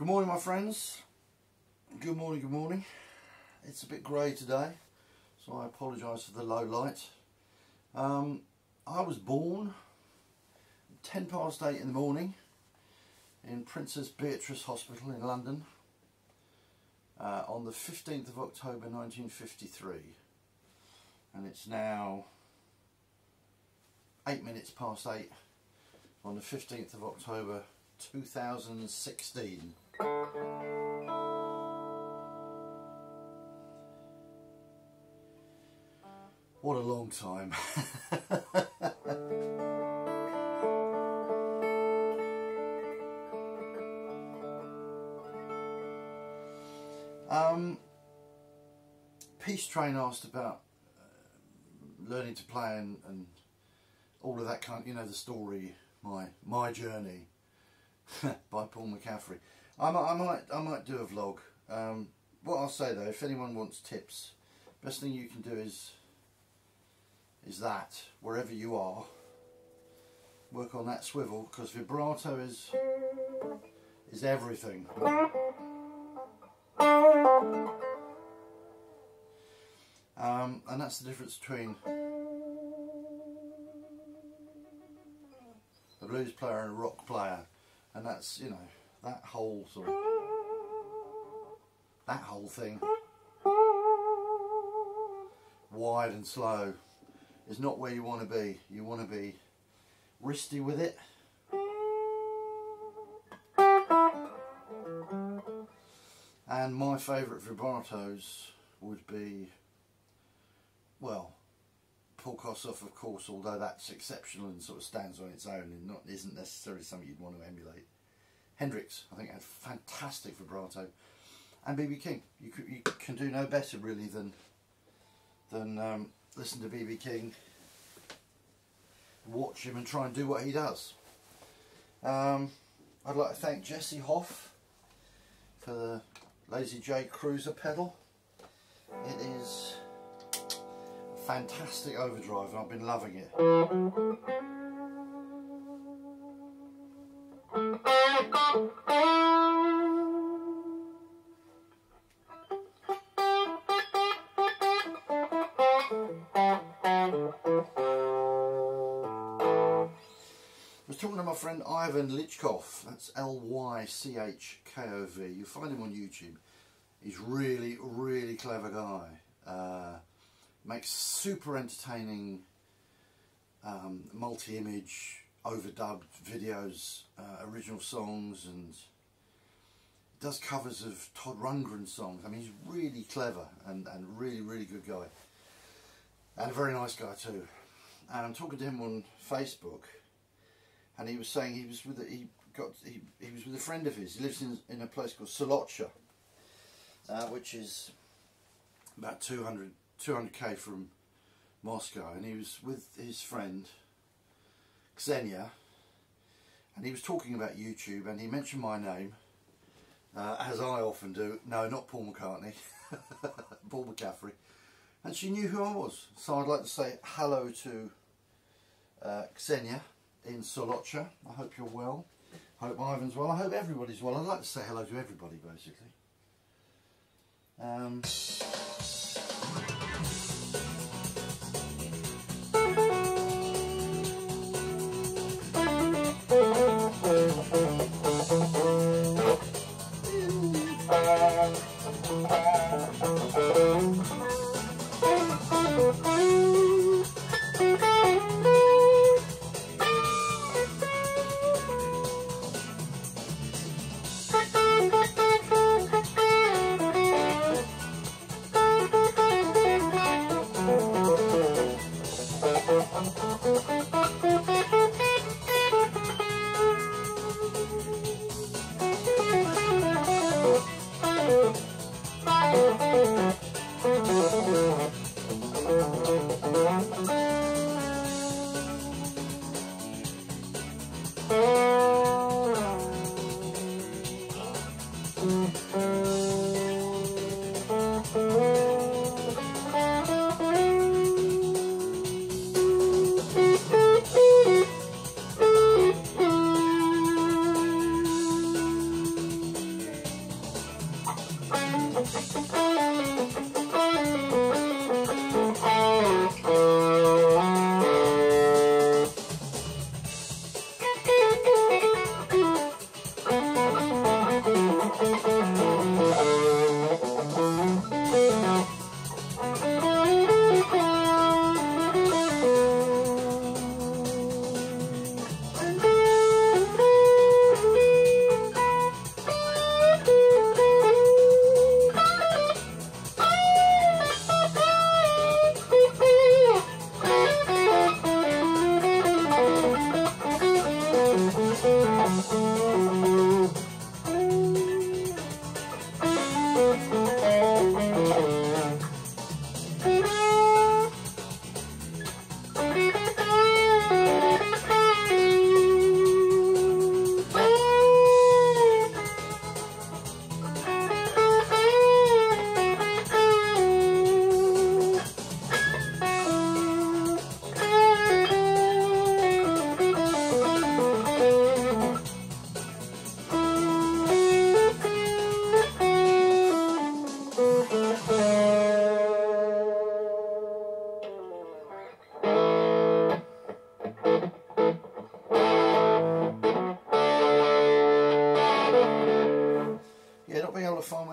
Good morning my friends. Good morning, good morning. It's a bit grey today, so I apologise for the low light. Um, I was born 10 past 8 in the morning in Princess Beatrice Hospital in London uh, on the 15th of October 1953 and it's now 8 minutes past 8 on the 15th of October 2016. What a long time. um, Peace Train asked about uh, learning to play and, and all of that kind, you know, the story, my my journey by Paul McCaffrey. I might, I might, I might do a vlog. Um, what I'll say though, if anyone wants tips, best thing you can do is is that wherever you are, work on that swivel because vibrato is is everything. Um, and that's the difference between a blues player and a rock player and that's you know that whole sort of that whole thing wide and slow is not where you want to be you want to be wristy with it and my favourite vibratos would be well Paul Kossoff, of course, although that's exceptional and sort of stands on its own and not isn't necessarily something you'd want to emulate. Hendrix, I think, had fantastic vibrato, and BB King. You, you can do no better really than than um, listen to BB King, watch him, and try and do what he does. Um, I'd like to thank Jesse Hoff for the Lazy J Cruiser pedal. It is fantastic overdrive and I've been loving it. My friend Ivan Lychkov, that's L-Y-C-H-K-O-V, you'll find him on YouTube. He's really, really clever guy. Uh, makes super entertaining um, multi-image overdubbed videos, uh, original songs and does covers of Todd Rundgren songs. I mean he's really clever and, and really really good guy and a very nice guy too. And I'm talking to him on Facebook and he was saying he was with a, he got he, he was with a friend of his. He lives in, in a place called Solotcha uh, which is about 200 200k from Moscow. And he was with his friend Xenia. And he was talking about YouTube and he mentioned my name uh, as I often do. No not Paul McCartney. Paul McCaffrey. And she knew who I was. So I'd like to say hello to uh, Xenia in Solotcha I hope you're well. I hope Ivan's well. I hope everybody's well. I'd like to say hello to everybody basically. Um,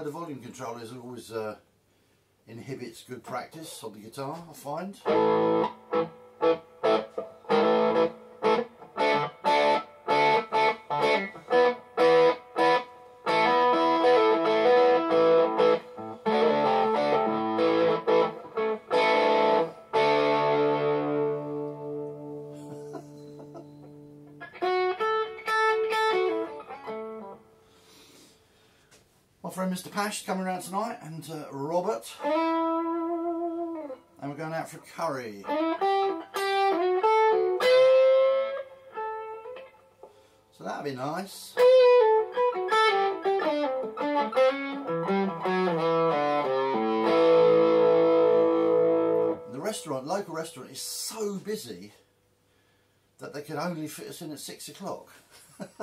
the volume control is always uh, inhibits good practice on the guitar, I find. My friend Mr. Pash is coming around tonight and uh, Robert. And we're going out for curry. So that'd be nice. The restaurant, local restaurant, is so busy that they can only fit us in at six o'clock.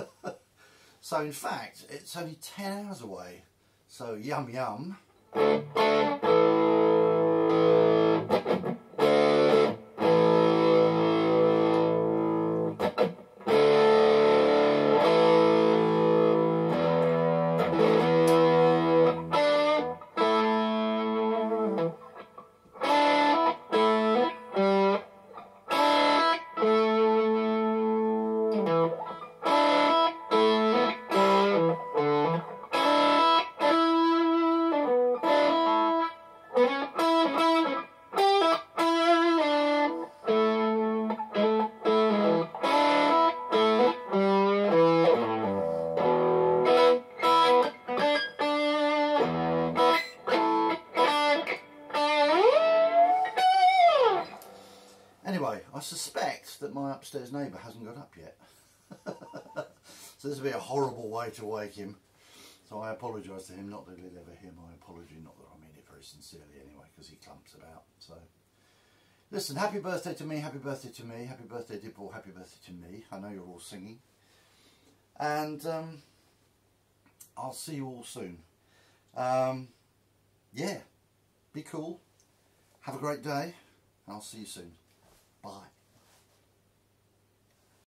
so in fact, it's only 10 hours away. So yum yum. Anyway, I suspect that my upstairs neighbour hasn't got up yet. so this will be a horrible way to wake him. So I apologise to him, not that he'll ever hear my apology, not that I mean it very sincerely anyway, because he clumps about. So, listen, happy birthday to me, happy birthday to me, happy birthday Dipple, happy birthday to me. I know you're all singing. And um, I'll see you all soon. Um, yeah, be cool, have a great day, and I'll see you soon. Bye.